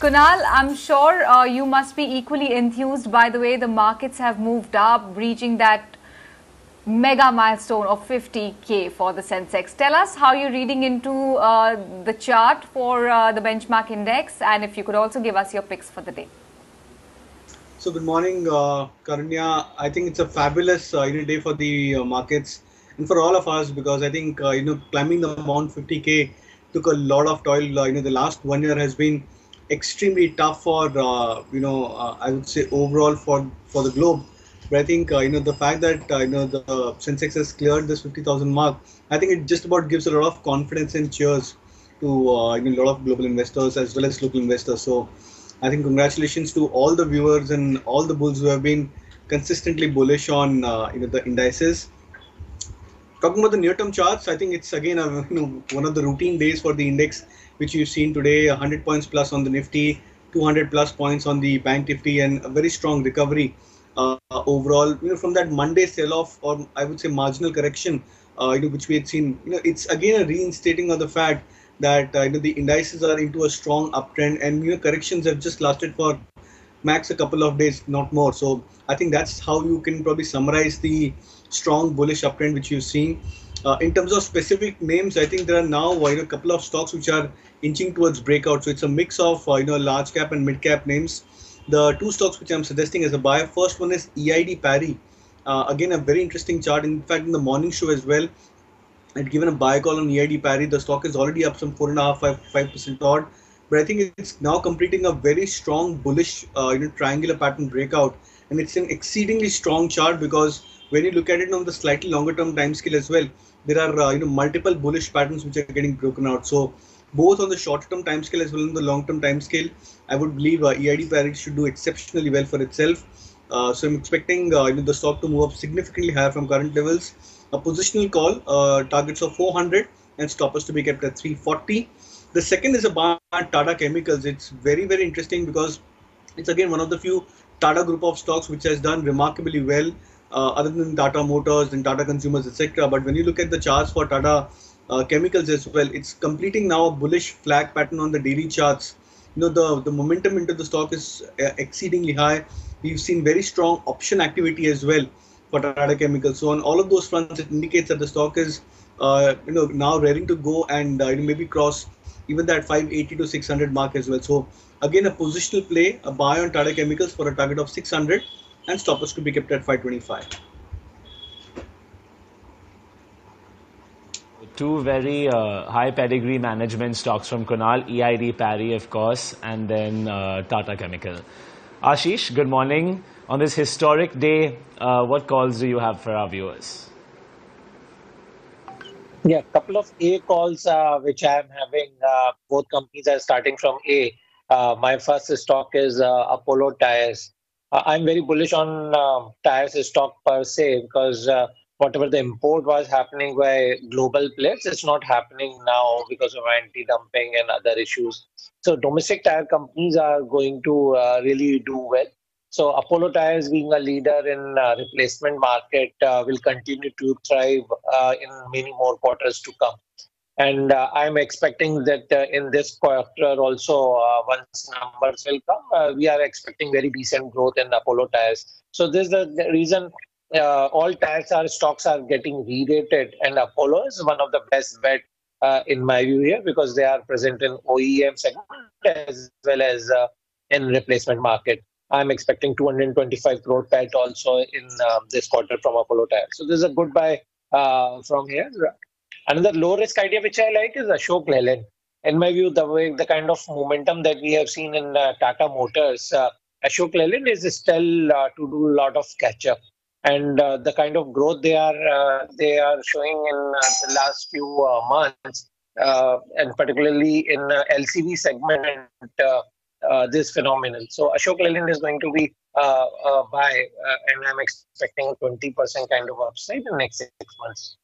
Kunal, I'm sure uh, you must be equally enthused by the way the markets have moved up, reaching that mega milestone of 50k for the Sensex. Tell us how you're reading into uh, the chart for uh, the benchmark index and if you could also give us your picks for the day. So good morning, uh, Karanya. I think it's a fabulous uh, you know, day for the uh, markets and for all of us because I think uh, you know climbing the Mount 50k took a lot of toil. You know the last one year has been extremely tough for uh, you know uh, I would say overall for for the globe. But I think uh, you know the fact that you know the Sensex has cleared this 50,000 mark, I think it just about gives a lot of confidence and cheers to uh, you know, a lot of global investors as well as local investors. So I think congratulations to all the viewers and all the bulls who have been consistently bullish on uh, you know the indices. Talking about the near-term charts, I think it's again a, you know one of the routine days for the index which you've seen today 100 points plus on the Nifty, 200 plus points on the Bank Nifty, and a very strong recovery uh, overall. You know, from that Monday sell-off, or I would say marginal correction, uh, you know, which we had seen. You know, it's again a reinstating of the fact that uh, you know the indices are into a strong uptrend, and you know corrections have just lasted for max a couple of days, not more. So I think that's how you can probably summarize the strong bullish uptrend which you've seen. Uh, in terms of specific names, I think there are now you a couple of stocks which are inching towards breakout. So it's a mix of uh, you know large cap and mid cap names. The two stocks which I'm suggesting as a buy, first one is EID Parry. Uh, again, a very interesting chart. In fact, in the morning show as well, I'd given a buy call on EID Parry. The stock is already up some four and a half, five, five percent odd. But I think it's now completing a very strong bullish, uh, you know, triangular pattern breakout, and it's an exceedingly strong chart because when you look at it on the slightly longer term time scale as well, there are uh, you know multiple bullish patterns which are getting broken out. So both on the short term time scale as well as the long term time scale, I would believe uh, EID Parry should do exceptionally well for itself. Uh, so I'm expecting uh, you know, the stock to move up significantly higher from current levels. A positional call, uh, targets of 400 and stoppers to be kept at 340. The second is about Tata Chemicals. It's very, very interesting because it's again one of the few Tata group of stocks which has done remarkably well uh, other than Tata Motors and Tata Consumers, etc. But when you look at the charts for Tata uh, Chemicals as well, it's completing now a bullish flag pattern on the daily charts. You know, the, the momentum into the stock is uh, exceedingly high. We've seen very strong option activity as well for Tata Chemicals. So on all of those fronts, it indicates that the stock is, uh, you know, now ready to go and uh, maybe cross even that 580 to 600 mark as well. So again, a positional play, a buy on Tata Chemicals for a target of 600 and stop stoppers to be kept at 525. Two very uh, high pedigree management stocks from Kunal, EID Parry, of course, and then uh, Tata Chemical. Ashish, good morning. On this historic day, uh, what calls do you have for our viewers? Yeah, couple of A calls uh, which I am having. Uh, both companies are starting from A. Uh, my first stock is Apollo Tyres. Uh, I'm very bullish on uh, tires stock per se because uh, whatever the import was happening by global players, it's not happening now because of anti-dumping and other issues. So domestic tire companies are going to uh, really do well. So Apollo Tires, being a leader in uh, replacement market, uh, will continue to thrive in many more quarters to come. And uh, I'm expecting that uh, in this quarter also, uh, once numbers will come, uh, we are expecting very decent growth in Apollo tires. So this is the reason uh, all tires are stocks are getting re-rated, and Apollo is one of the best bet uh, in my view here because they are present in OEM segment as well as in replacement market. I'm expecting 225 crore PAT also in um, this quarter from Apollo tires. So this is a good buy from here. Another low risk idea which I like is Ashok Leyland. In my view, the way the kind of momentum that we have seen in uh, Tata Motors, uh, Ashok Leyland is still uh, to do a lot of catch up, and uh, the kind of growth they are uh, they are showing in uh, the last few months, and particularly in LCV segment, and, this phenomenal. So Ashok Leyland is going to be uh, uh buy, and I'm expecting 20% kind of upside in next six months.